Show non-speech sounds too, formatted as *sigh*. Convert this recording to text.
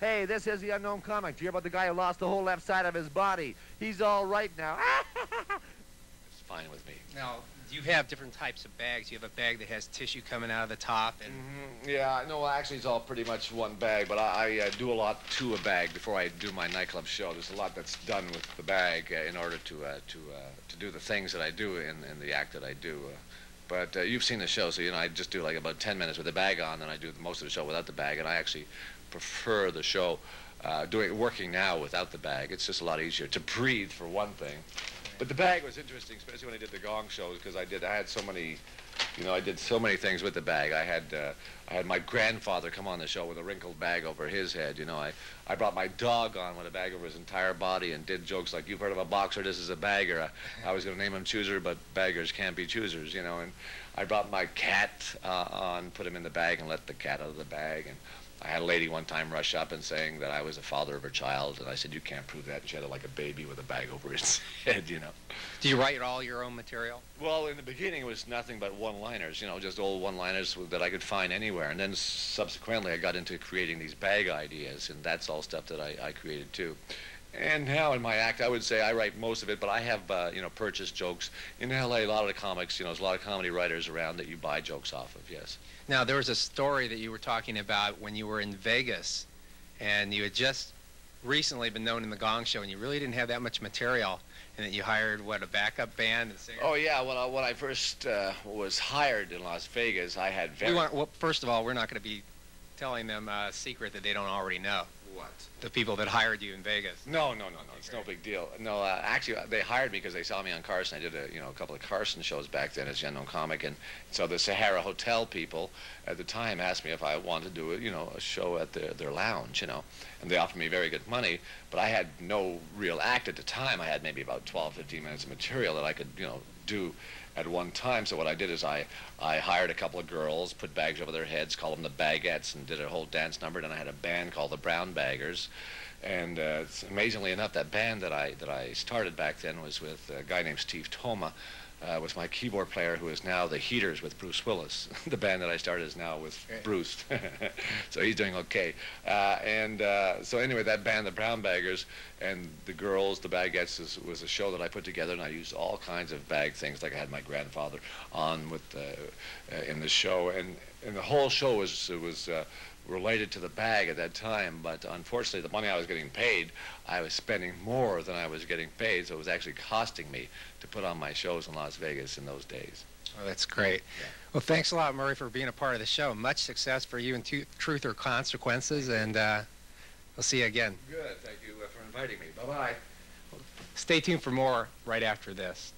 Hey, this is the unknown comic. Do you hear about the guy who lost the whole left side of his body? He's all right now. *laughs* It's fine with me. Now, you have different types of bags. You have a bag that has tissue coming out of the top, and Mm-hmm. Yeah, no, actually, it's all pretty much one bag, but I, I uh, do a lot to a bag before I do my nightclub show. There's a lot that's done with the bag uh, in order to uh, to uh, to do the things that I do in, in the act that I do. Uh, but uh, you've seen the show, so you know I just do like about 10 minutes with the bag on, then I do most of the show without the bag, and I actually prefer the show uh, doing working now without the bag. It's just a lot easier to breathe for one thing. But the bag was interesting, especially when I did the gong shows, because I did I had so many, you know, I did so many things with the bag. I had uh, I had my grandfather come on the show with a wrinkled bag over his head. You know, I I brought my dog on with a bag over his entire body and did jokes like "You've heard of a boxer? This is a bagger." I, I was going to name him Chooser, but baggers can't be choosers. You know, and I brought my cat uh, on, put him in the bag, and let the cat out of the bag. And I had a lady one time rush up and saying that I was the father of her child, and I said, "You can't prove that." And she had it like a baby with a bag over its *laughs* head. You know. do you write all your own material? Well, in the beginning, it was nothing but one-liners, you know, just old one-liners that I could find anywhere. And then subsequently, I got into creating these bag ideas, and that's all stuff that I, I created too. And now in my act, I would say I write most of it, but I have, uh, you know, purchased jokes. In L.A., a lot of the comics, you know, there's a lot of comedy writers around that you buy jokes off of, yes. Now, there was a story that you were talking about when you were in Vegas, and you had just recently been known in the Gong Show, and you really didn't have that much material, and that you hired what a backup band. Oh, yeah, when I, when I first uh, was hired in Las Vegas, I had very... we want, well, first of all, we're not going to be telling them a secret that they don't already know. What? The people that hired you in Vegas. No, no, no, no. It's no big deal. No, uh, actually, uh, they hired me because they saw me on Carson. I did a, you know, a couple of Carson shows back then as a unknown comic, and so the Sahara Hotel people at the time asked me if I wanted to do, a, you know, a show at their their lounge, you know, and they offered me very good money, but I had no real act at the time. I had maybe about 12, 15 minutes of material that I could, you know, do at one time. So what I did is I, I hired a couple of girls, put bags over their heads, called them the Baguettes, and did a whole dance number. Then I had a band called the Brown Baggers. And uh, amazingly enough, that band that I that I started back then was with a guy named Steve Toma, uh, was my keyboard player, who is now the Heaters with Bruce Willis. *laughs* the band that I started is now with Right. Bruce, *laughs* so he's doing okay. Uh, and uh, so anyway, that band, the Brown Baggers, and the girls, the Baguettes, is, was a show that I put together, and I used all kinds of bag things. Like I had my grandfather on with uh, uh, in the show, and and the whole show was it was. Uh, related to the bag at that time, but unfortunately the money I was getting paid, I was spending more than I was getting paid, so it was actually costing me to put on my shows in Las Vegas in those days. Oh, that's great. Yeah. Well, thanks a lot, Murray, for being a part of the show. Much success for you in Truth or Consequences, and uh, we'll see you again. Good, thank you uh, for inviting me. Bye-bye. Stay tuned for more right after this.